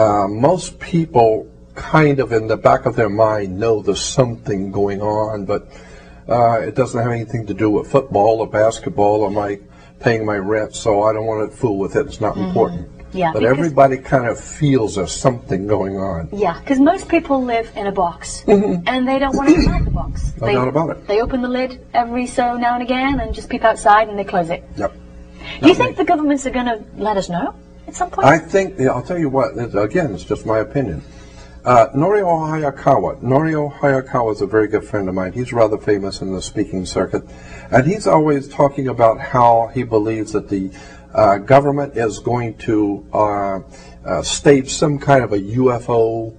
Uh, most people kind of in the back of their mind know there's something going on, but uh, it doesn't have anything to do with football or basketball or my paying my rent, so I don't want to fool with it. It's not important. Yeah, But everybody kind of feels there's something going on. Yeah, because most people live in a box, and they don't want to come out the box. Mm-hmm. No they, doubt about it. They open the lid every so now and again and just peep outside and they close it. Yep. Do you think me. the governments are going to let us know at some point? I think, I'll tell you what, again, it's just my opinion. Uh, Norio Hayakawa. Norio Hayakawa is a very good friend of mine. He's rather famous in the speaking circuit. And he's always talking about how he believes that the uh, government is going to uh, uh, stage some kind of a UFO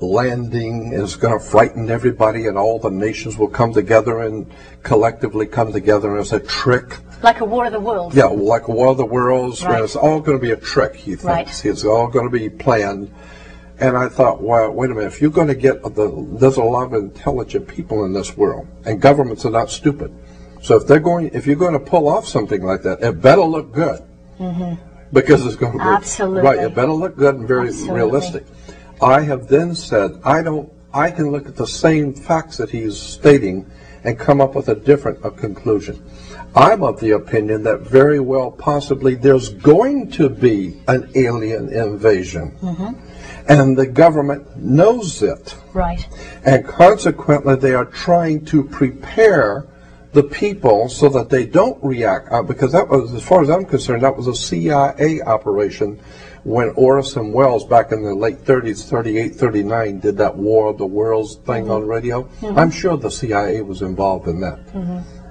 landing is going to frighten everybody and all the nations will come together and collectively come together as a trick like a War of the Worlds? yeah, like a War of the Worlds, Right. it's all going to be a trick, he thinks. Right. It's all going to be planned. And I thought, well, wait a minute, if you're going to get the, there's a lot of intelligent people in this world, and governments are not stupid. So if they're going, if you're going to pull off something like that, it better look good. Mm-hmm. Because it's going to be. Absolutely. Right, it better look good and very Absolutely. realistic. I have then said, I don't, I can look at the same facts that he's stating and come up with a different uh, conclusion. I'm of the opinion that very well possibly there's going to be an alien invasion. And the government knows it. Right. And consequently, they are trying to prepare the people so that they don't react. Uh, because that was, as far as I'm concerned, that was a CIA operation when Orson Welles back in the late 30s, 38, 39, did that War of the Worlds thing on radio. I'm sure the CIA was involved in that.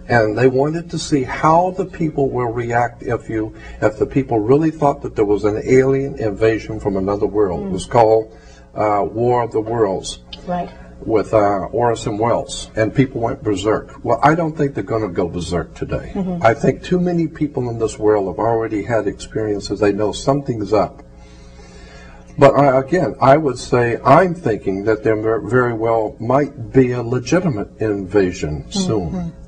And they wanted to see how the people will react if you, if the people really thought that there was an alien invasion from another world. It was called uh, War of the Worlds Right with uh, Orson Welles, and people went berserk. Well, I don't think they're going to go berserk today. Mm-hmm. I think too many people in this world have already had experiences. They know something's up. But I, again, I would say I'm thinking that there very well might be a legitimate invasion mm-hmm. soon. Mm-hmm.